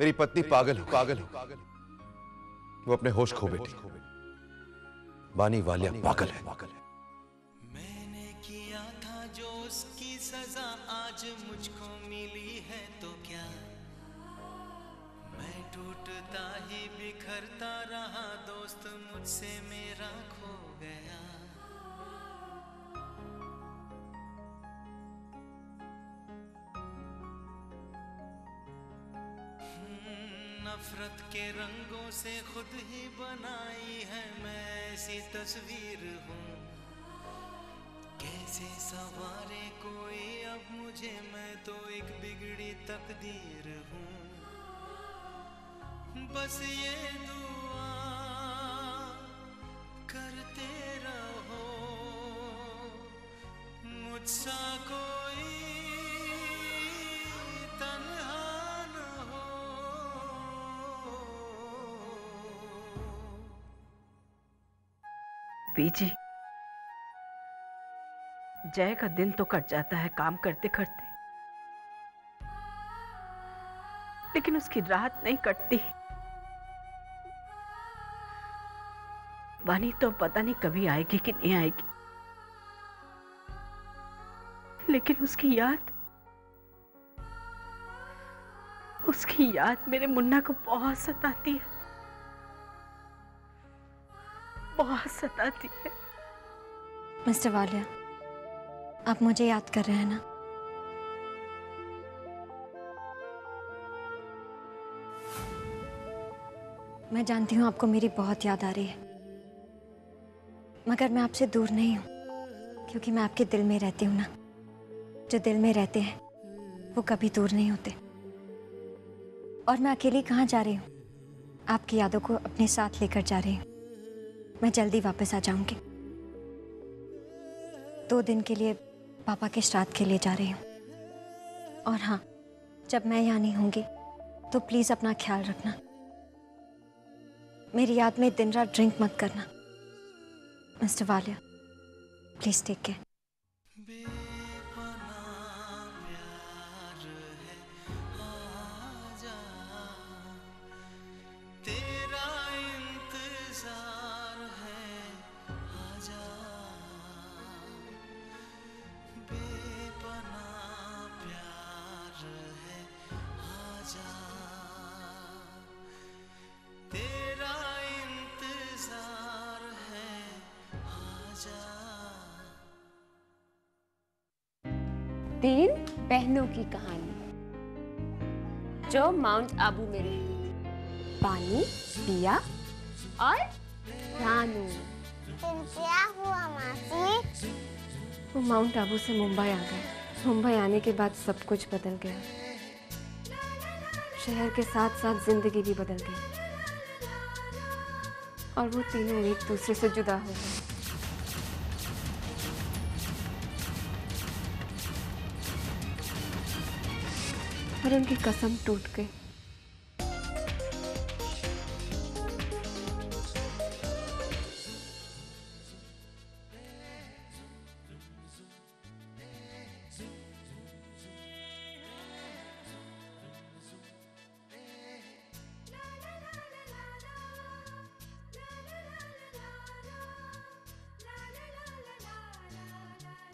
मेरी पत्नी पागल हो पागल हो पागल वो अपने होश खो बैठी। बानी वालिया पागल है पागल है। मैंने किया था जो उसकी सजा, आज मुझको मिली है तो क्या? मैं टूटता ही बिखरता रहा, दोस्त मुझसे मेरा नफरत के रंगों से खुद ही बनाई है मैं ऐसी तस्वीर हूँ। कैसे सवारे कोई, अब मुझे मैं तो एक बिगड़ी तकदीर हूँ। बस ये दुआ करते रहो मुझसा कोई बीजी जय का दिन तो कट जाता है काम करते करते। लेकिन उसकी रात नहीं कटती। वानी तो पता नहीं कभी आएगी कि नहीं आएगी। लेकिन उसकी याद उसकी याद मेरे मुन्ना को बहुत सताती है। बहुत सताती है। मिस्टर वालिया, आप मुझे याद कर रहे हैं ना? मैं जानती हूँ आपको मेरी बहुत याद आ रही है, मगर मैं आपसे दूर नहीं हूँ, क्योंकि मैं आपके दिल में रहती हूँ ना। जो दिल में रहते हैं, वो कभी दूर नहीं होते। और मैं अकेली कहाँ जा रही हूँ? आपकी यादों को अपने साथ लेकर जा रही हूँ। मैं जल्दी वापस आ जाऊँगी। दो दिन के लिए पापा के श्राद्ध के लिए जा रही हूँ। और हाँ जब मैं यहाँ नहीं होंगी तो प्लीज़ अपना ख्याल रखना। मेरी याद में दिन रात ड्रिंक मत करना। Mister Walia please take care की कहानी। जो माउंट आबू में रहती पानी पिया और रानू। क्या हुआ मासी? वो माउंट आबू से मुंबई आ गए। मुंबई आने के बाद सब कुछ बदल गया। शहर के साथ साथ ज़िंदगी भी बदल गई। और वो तीनों एक दूसरे से जुदा हो गए। और उनकी कसम टूट गई।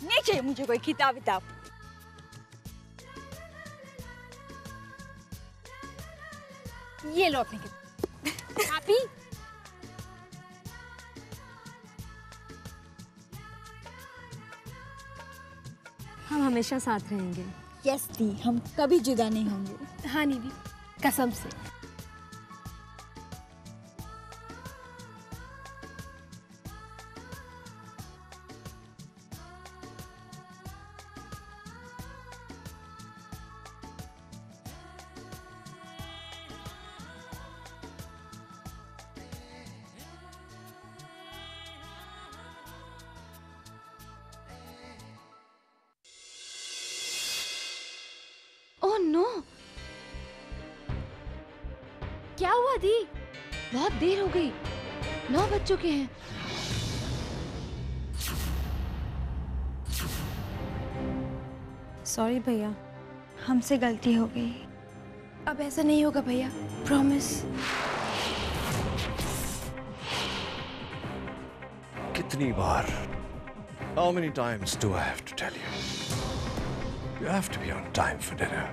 नहीं चाहिए मुझे कोई किताब विताब ये लो अपने के भाभी हम हमेशा साथ रहेंगे। यस दी हम कभी जुदा नहीं होंगे। हाँ भी कसम से। ओह नो क्या हुआ दी? बहुत देर हो गई। नौ बज चुके हैं। सॉरी भैया। हमसे गलती हो गई। अब ऐसा नहीं होगा भैया। प्रॉमिस कितनी बार How many times do I have to tell you? You have to be on time for dinner.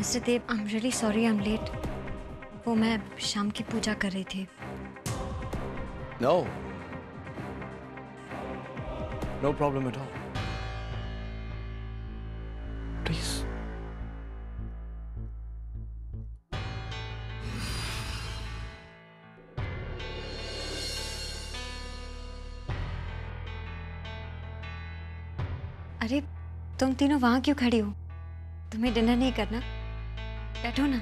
Mister Dev I am really sorry I am late वो मैं शाम की पूजा कर रही थी No. No problem at all. Please. अरे तुम तीनों वहाँ क्यों खड़ी हो तुम्हें डिनर नहीं करना बैठो ना।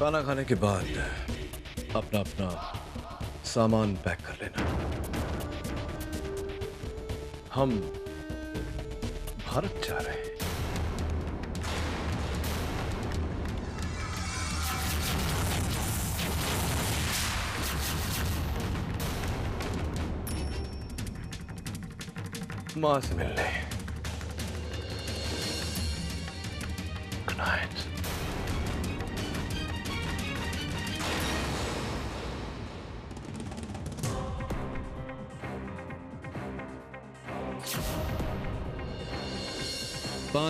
खाना खाने के बाद अपना अपना सामान पैक कर लेना। हम भारत जा रहे हैं। माँ से मिलने। गुड नाइट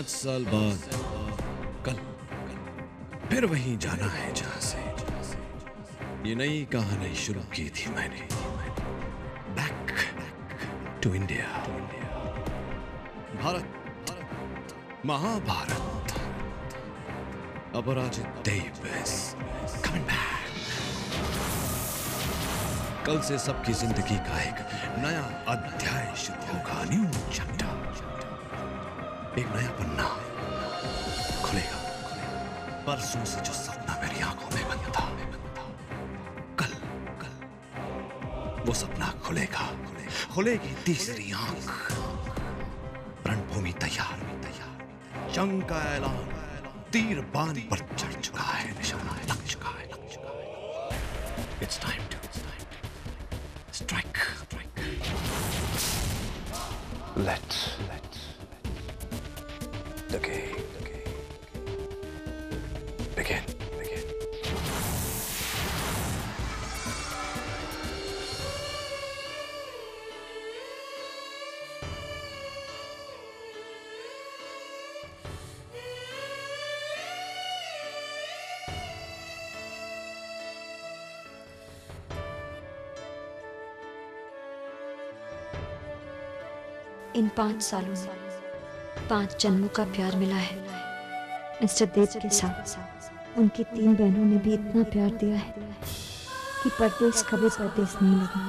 पाँच साल बाद कल फिर वहीं जाना है जहाँ से। ये नई कहानी शुरू की थी मैंने। Back to India Bharat, Mahabharat. Aparajit Dev coming back. कल से सबकी ज़िंदगी का एक नया अध्याय शुरू होगा। न्यू चैप्टर एक नया पन्ना। खुलेगा। परसों से जो सपना मेरी आँखों में बंद था, कल कल, वो सपना खुलेगा। खुलेगी तीसरी आँख। रणभूमि तैयार। तैयार जंग का ऐलान। तीर बान पर चढ़ begin. इन पाँच सालों में पाँच जन्मों का प्यार मिला है मिस्टर देव के साथ। उनकी तीन बहनों ने भी इतना प्यार दिया है कि परदेश कभी परदेश नहीं लगा।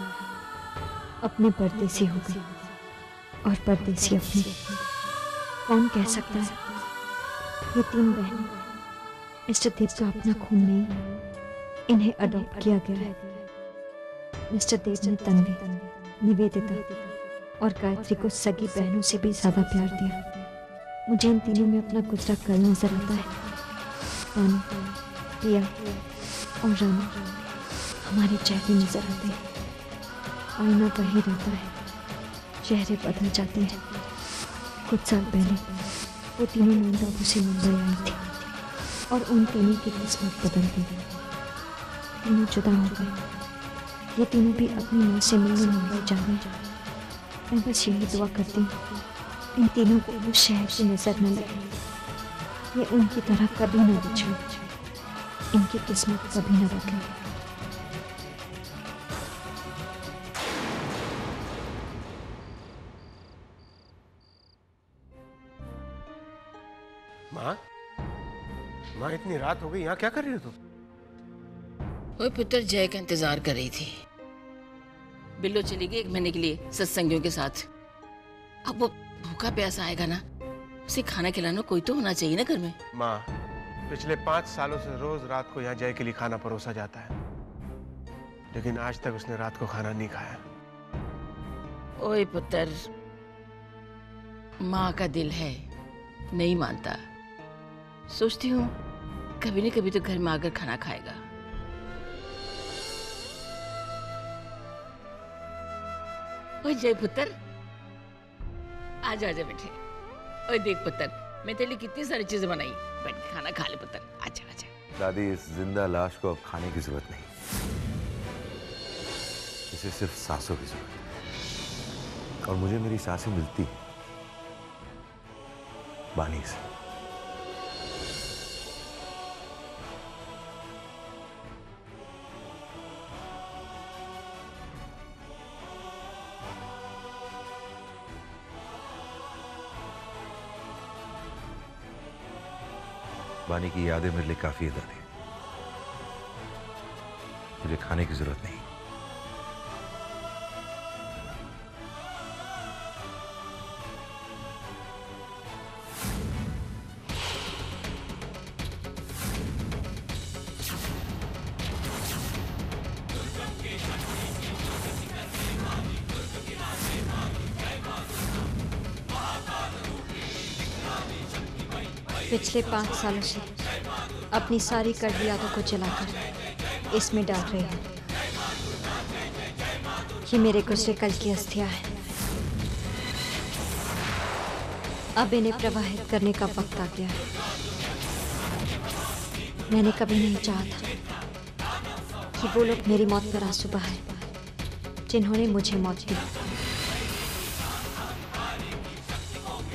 अपने परदेसी हो गए और परदेसी अपने। कौन कह सकता है? ये तीन बहन मिस्टर देव का अपना खून नहीं, इन्हें अडॉप्ट किया गया है। मिस्टर देव ने तन्वी, निवेदिता और गायत्री को सगी बहनों से भी ज़्यादा प्यार दिया। मुझे इन तीनों में अपना गुजरा कल नज़र आता है। प्रिया और रानू हमारे चेहरे नज़र आते हैं। आईना वही रहता है। चेहरे बदल जाते हैं। कुछ साल पहले वो तीनों नंदाबू से मुंबई आई थी और उन तीनों की किस्मत बदल गई। तीनों जुदा हो गए। ये तीनों भी अपनी माँ से मिलने मुंबई जा रहे हैं। मैं बस यही दुआ करती हूँ इन तीनों को वो शहर की नज़र न लगे ये उनकी तरह कभी न बिछड़े इनकी किस्मत कभी न बदले। माँ? माँ इतनी रात हो गई यहाँ क्या कर रही हो तुम? वो पुत्र जय का इंतज़ार कर रही थी। बिल्लो चली गई एक महीने के लिए सत्संगियों के साथ। अब वो भूखा प्यासा आएगा ना? उसे खाना खिलाना कोई तो होना चाहिए ना घर में। माँ पिछले पाँच सालों से रोज रात को यहाँ जय के लिए खाना परोसा जाता है। लेकिन आज तक उसने रात को खाना नहीं खाया। ओए पुत्र माँ का दिल है नहीं मानता। सोचती हूँ कभी न कभी तो घर में आकर खाना खाएगा। जय पुत्र। आजा आजा बेटे ओए देख पुत्र, मैं तेरे लिए कितनी सारी चीज़ें बनाई। बैठ के खाना खा ले पुत्र। आजा आजा। दादी, इस ज़िंदा लाश को अब खाने की ज़रूरत नहीं। इसे सिर्फ़ सांसों की ज़रूरत और मुझे मेरी साँसें मिलती है। बानी से। बानी की यादें मेरे लिए काफ़ी है। दादी मुझे खाने की ज़रूरत नहीं। पिछले पाँच सालों से अपनी सारी कड़वी यादों को जलाकर इसमें डाल रही हूँ ये मेरे गुजरे कल की अस्थियाँ हैं। अब इन्हें प्रवाहित करने का वक्त आ गया है। मैंने कभी नहीं चाहा था कि वो लोग मेरी मौत पर आँसू बहाए, जिन्होंने मुझे मौत दी।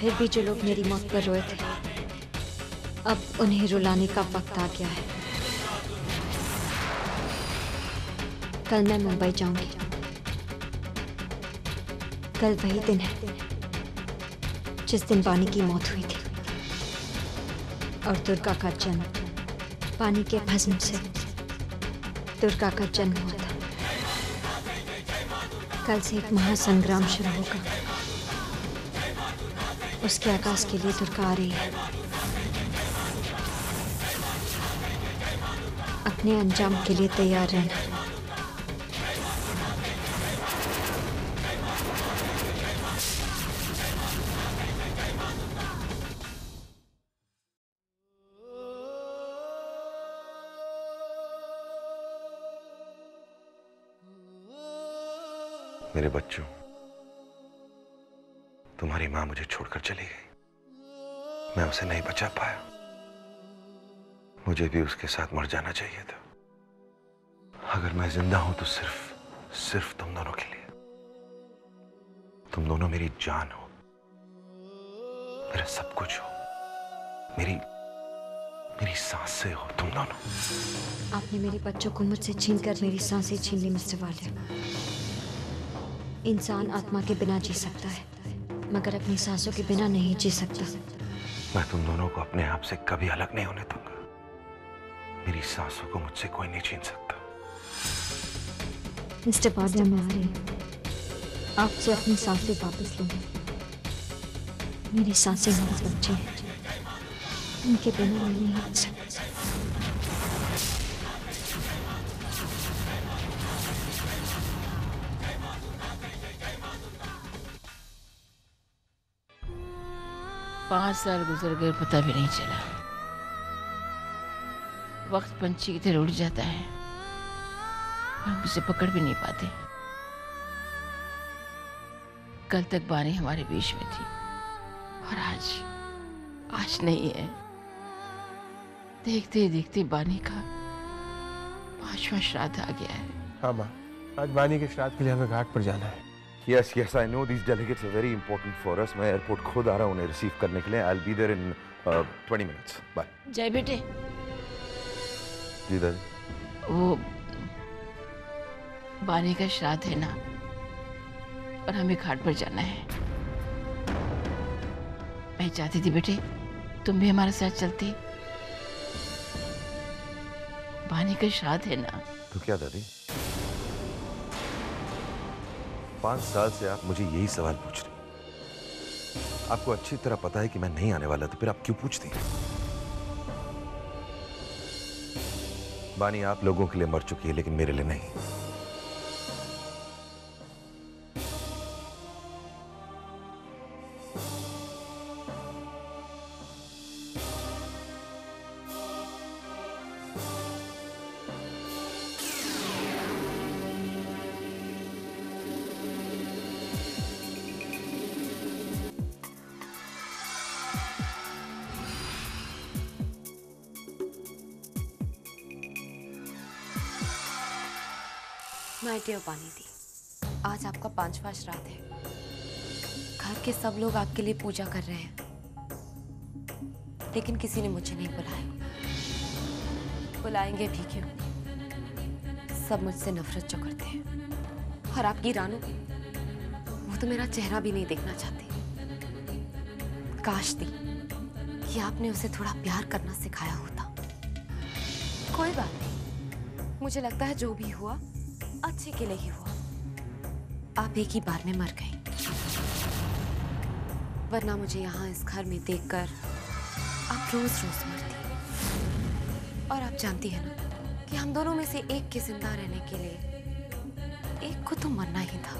फिर भी जो लोग मेरी मौत पर रोए थे अब उन्हें रुलाने का वक्त आ गया है। कल मैं मुंबई जाऊँगी। कल वही दिन है, जिस दिन पानी की मौत हुई थी और दुर्गा का जन्म पानी के भस्म से दुर्गा का जन्म हुआ था। कल से एक महासंग्राम शुरू होगा। उसके आकाश के लिए दुर्गा आ रही है। अपने अंजाम के लिए तैयार रहना। मेरे बच्चों, तुम्हारी माँ मुझे छोड़कर चली गई। मैं उसे नहीं बचा पाया। मुझे भी उसके साथ मर जाना चाहिए था। अगर मैं ज़िंदा हूँ तो सिर्फ़ सिर्फ़ तुम दोनों के लिए। तुम दोनों मेरी जान हो। मेरा सब कुछ हो। मेरी मेरी साँसें हो। तुम दोनों। आपने मेरे बच्चों को मुझसे छीन कर मेरी साँसें छीन ली मिस्टर वाले इंसान आत्मा के बिना जी सकता है मगर अपनी सांसों के बिना नहीं जी सकता। मैं तुम दोनों को अपने आप से कभी अलग नहीं होने दूँगा। मेरी सांसों को मुझसे कोई नहीं छीन सकता। मिस्टर पाडिया मैं आ रही हूँ। आपसे अपनी साँसें वापस लूँगी मेरी साँसें मेरे बच्चे हैं। उनके बिना मैं नहीं जी सकती। पाँच साल गुजर गए पता भी नहीं चला। वक्त पंछी की तरह उड़ जाता है। हम उसे पकड़ भी नहीं पाते। कल तक बानी हमारे बीच में थी। और आज आज नहीं है। देखते देखते बानी का पांचवा श्राद्ध आ गया है। हाँ माँ आज बानी के श्राद्ध के लिए हमें घाट पर जाना है। Yes yes I know these delegates are very important for us मैं एयरपोर्ट खुद आ रहा हूँ उन्हें रिसीव करने के लिए। I will be there in 20 minutes bye Jay बेटे। जी दादी वो बानी का श्राद्ध है ना और हमें घाट पर जाना है। मैं चाहती थी बेटे तुम भी हमारे साथ चलती। बानी का श्राद्ध है ना। तो क्या दादी? पाँच साल से आप मुझे यही सवाल पूछ रही आपको अच्छी तरह पता है कि मैं नहीं आने वाला तो फिर आप क्यों पूछती हैं? बानी आप लोगों के लिए मर चुकी है लेकिन मेरे लिए नहीं। माय डियर पानी दी आज आपका पांचवा श्राद्ध है। घर के सब लोग आपके लिए पूजा कर रहे हैं। लेकिन किसी ने मुझे नहीं बुलाया। बुलाएँगे भी क्यों सब मुझसे नफरत जो करते हैं। और आपकी रानू वो तो मेरा चेहरा भी नहीं देखना चाहती। काश थी कि आपने उसे थोड़ा प्यार करना सिखाया होता। कोई बात नहीं। मुझे लगता है जो भी हुआ अच्छे के लिए ही हुआ। आप एक ही बार में मर गई। वरना मुझे यहाँ इस घर में देखकर आप रोज रोज मरती। और आप जानती है ना कि हम दोनों में से एक के ज़िंदा रहने के लिए एक को तो मरना ही था।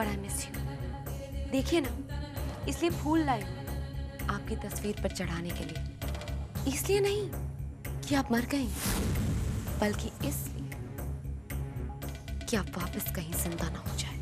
आई मिस यू देखिए ना, इसलिए फूल हूँ आपकी तस्वीर पर चढ़ाने के लिए। इसलिए नहीं कि आप मर गए बल्कि इसलिए कि आप वापस कहीं ज़िंदा ना हो जाए।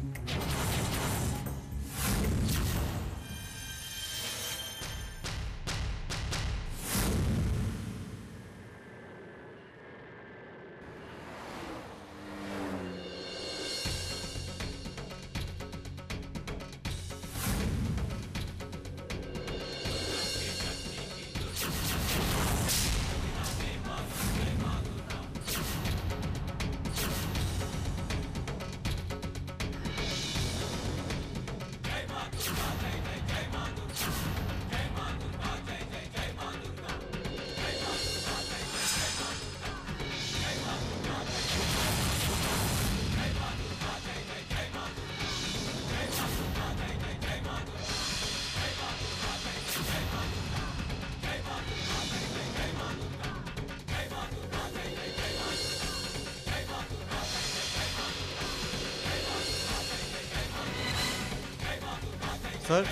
सर,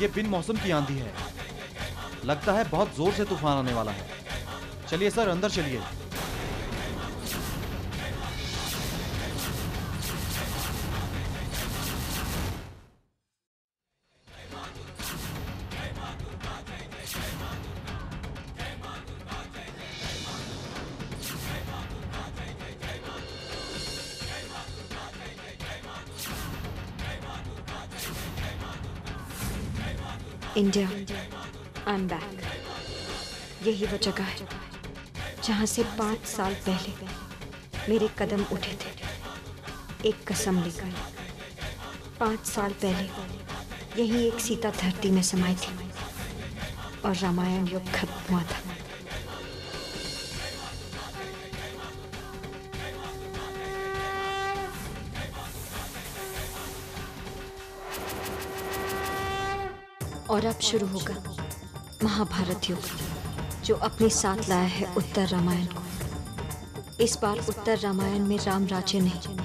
ये बिन मौसम की आंधी है। लगता है बहुत ज़ोर से तूफ़ान आने वाला है। चलिए सर, अंदर चलिए। इंडिया। आई एम बैक यही वो जगह है, जहाँ से पाँच साल पहले मेरे कदम उठे थे। एक कसम लेकर। पाँच साल पहले यही एक सीता धरती में समाई थी। और रामायण युग खत्म हुआ था। अब शुरू होगा। महाभारत युग जो अपने साथ लाया है उत्तर रामायण को। इस बार उत्तर रामायण में राम राज्य नहीं,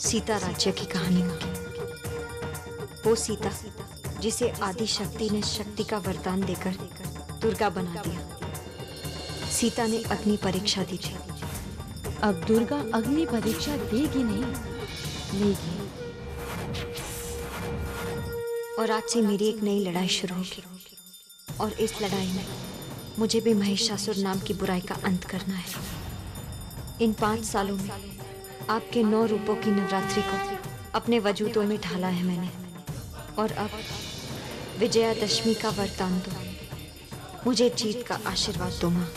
सीता राज्य की कहानी होगी वो सीता, जिसे आदि शक्ति ने शक्ति का वरदान देकर दुर्गा बना दिया। सीता ने अग्नि परीक्षा दी थी। अब दुर्गा अग्नि परीक्षा देगी नहीं, लेगी। और आज से मेरी एक नई लड़ाई शुरू होगी। और इस लड़ाई में मुझे भी महिषासुर नाम की बुराई का अंत करना है। इन पाँच सालों में आपके नौ रूपों की नवरात्रि को अपने वजूदों में ढाला है मैंने। और अब विजयादशमी का वरदान दो। मुझे जीत का आशीर्वाद दो, माँ।